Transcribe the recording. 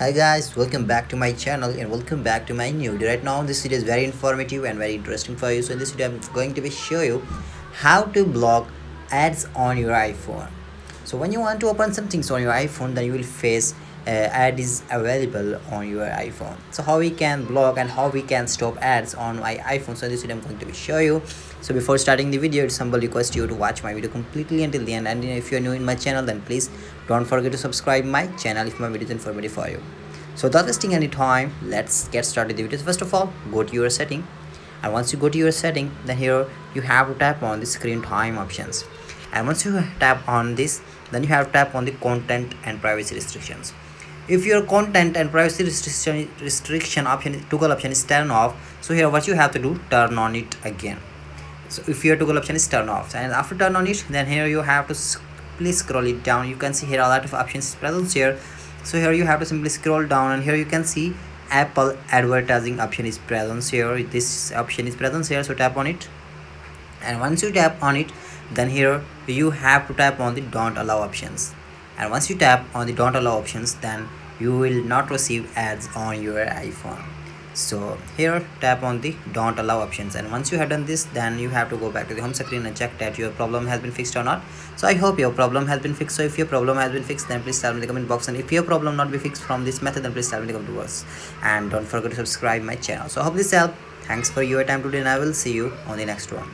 hi guys welcome back to my channel and welcome back to my new. Video right now this video is very informative and very interesting for you. So in this video i'm going to be show you how to block ads on your iphone. So when you want to open some things on your iphone then you will face Uh, ad is available on your iphone. So how we can block and how we can stop ads on my iphone. So this video i'm going to show you. So before starting the video it's humble request you to watch my video completely until the end. And if you're new in my channel then please don't forget to subscribe my channel if my video is informative for you. So without wasting any time let's get started the video. First of all go to your setting. And once you go to your setting then here you have to tap on the screen time options. And once you tap on this then you have to tap on the content and privacy restrictions if your content and privacy restriction restriction option toggle option is turned off so here what you have to do turn on it again. So if your toggle option is turned off and after turn on it then here you have to please scroll it down. You can see here a lot of options present here. So here you have to simply scroll down and here you can see apple advertising option is present here. This option is present here so tap on it. And once you tap on it then here you have to tap on the don't allow options. And once you tap on the don't allow options then you will not receive ads on your iphone. So here tap on the don't allow options. And once you have done this then you have to go back to the home screen and check that your problem has been fixed or not. So i hope your problem has been fixed. So if your problem has been fixed then please tell me in the comment box. And if your problem not be fixed from this method then please tell me in the comment box. And don't forget to subscribe my channel. So I hope this helped. Thanks for your time today and i will see you on the next one